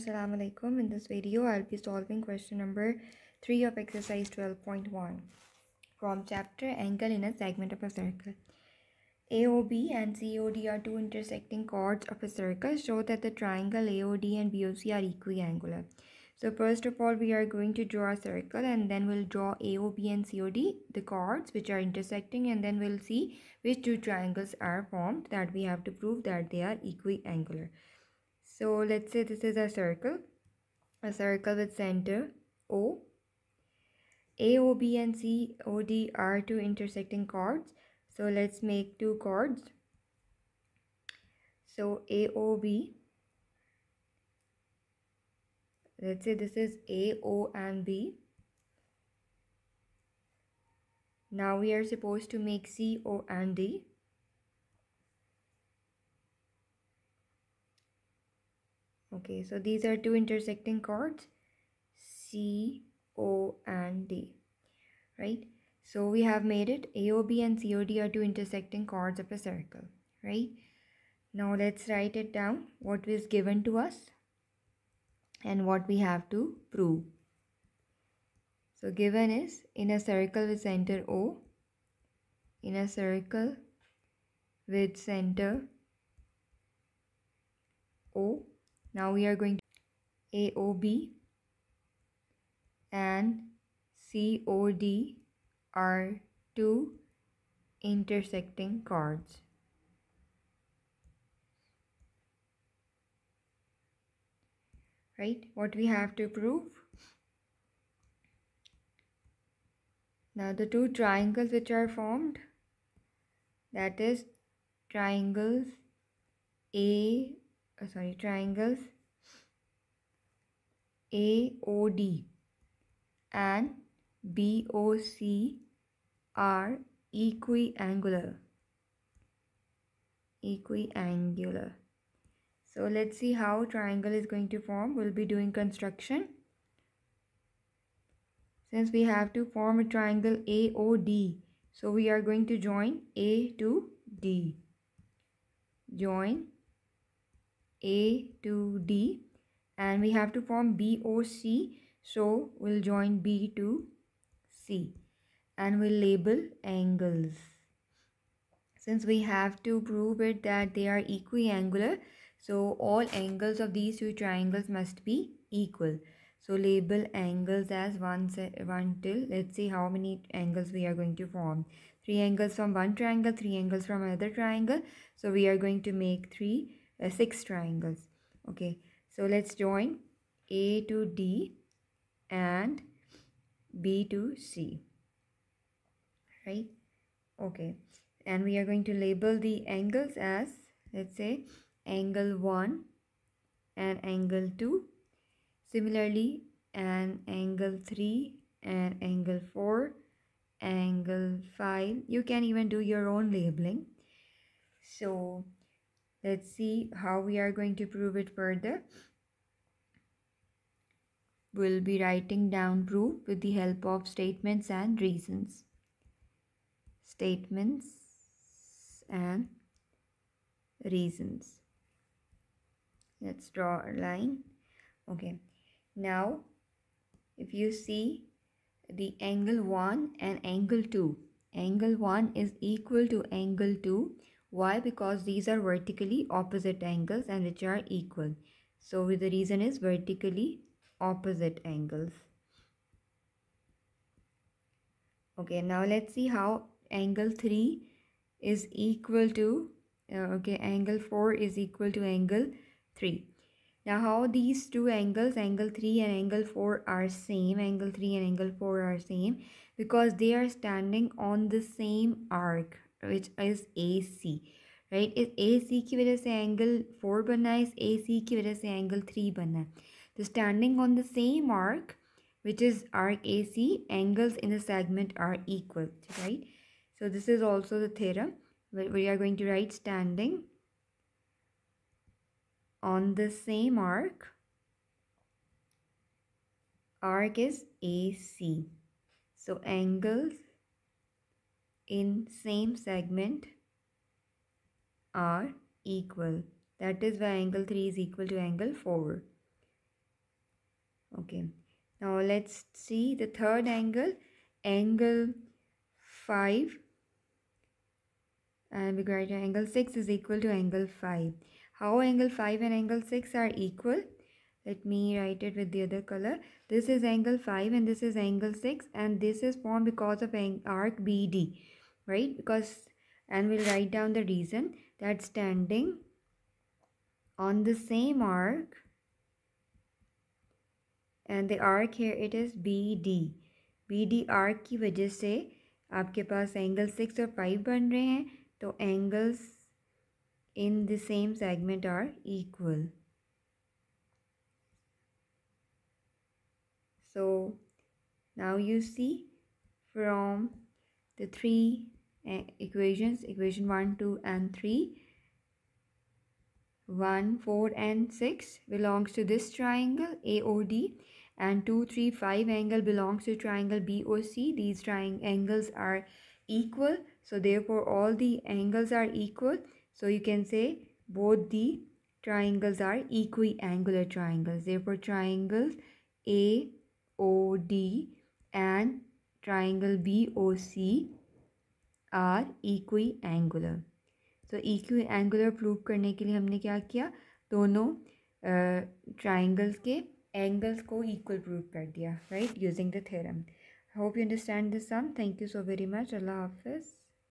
assalamu alaikum in this video i'll be solving question number 3 of exercise 12.1 from chapter angle in a segment of a circle. AOB and COD are two intersecting chords of a circle. Show that the triangle AOD and BOC are equiangular. So first of all we are going to draw a circle and then we'll draw AOB and COD the chords which are intersecting and then we'll see which two triangles are formed that we have to prove that they are equiangular so let's say this is a circle, a circle with center O. AOB and COD are two intersecting chords. So let's make two chords. So AOB, let's say this is A, O and B. Now we are supposed to make C, O and D. okay so these are two intersecting chords C O and D right? So we have made it. AOB and COD are two intersecting chords of a circle right? Now let's write it down what was given to us and what we have to prove. So given is in a circle with center O in a circle with center O now we are going to AOB and COD are two intersecting chords. Right? What we have to prove? Now the two triangles which are formed that is triangles A uh, sorry triangles. AOD and BOC are equiangular. Equiangular. So let's see how triangle is going to form. We'll be doing construction. Since we have to form a triangle AOD so we are going to join A to D. Join a to D and we have to form BOC so we'll join B to C and we'll label angles. Since we have to prove it that they are equiangular so all angles of these two triangles must be equal. So label angles as one, one till let's see how many angles we are going to form. Three angles from one triangle, three angles from another triangle. So we are going to make three uh, six triangles okay so let's join a to d and b to c. Right? Okay and we are going to label the angles as let's say angle 1 and angle 2 similarly an angle 3 and angle 4 angle 5 you can even do your own labeling. So Let's see how we are going to prove it further. We'll be writing down proof with the help of statements and reasons. Statements and reasons. Let's draw a line. Okay. Now, if you see the angle 1 and angle 2, angle 1 is equal to angle 2 why? Because these are vertically opposite angles and which are equal. So the reason is vertically opposite angles. Okay, now let's see how angle 3 is equal to, uh, okay, angle 4 is equal to angle 3. Now how these two angles, angle 3 and angle 4 are same, angle 3 and angle 4 are same because they are standing on the same arc which is AC right is AC की वजह से angle 4 बनना है इस AC की वजह से angle 3 बनना है so standing on the same arc which is arc AC angles in the segment are equal right so this is also the theorem we are going to write standing on the same arc arc is AC so angles in same segment are equal. That is why angle 3 is equal to angle 4. okay. Now let's see the third angle angle 5 and we write angle 6 is equal to angle 5 how angle 5 and angle 6 are equal? Let me write it with the other color. This is angle 5 and this is angle 6 and this is formed because of arc BD right because and we'll write down the reason that standing on the same arc and the arc here it is BD BD arc की वजह से आपके पास angle six और five बन रहे हैं तो angles in the same segment are equal so now you see from the three uh, equations equation 1 2 and 3 1 4 and 6 belongs to this triangle AOD and 2 3 5 angle belongs to triangle BOC these triangles are equal. So therefore all the angles are equal. So you can say both the triangles are equiangular triangles. Therefore triangles AOD and triangle BOC are angular तो equiangular prove करने के लिए हमने क्या किया? दोनों triangles के angles को इक्वल प्रूव कर दिया right using the theorem hope you understand this sum thank you so very much अल्लाह हाफिज़.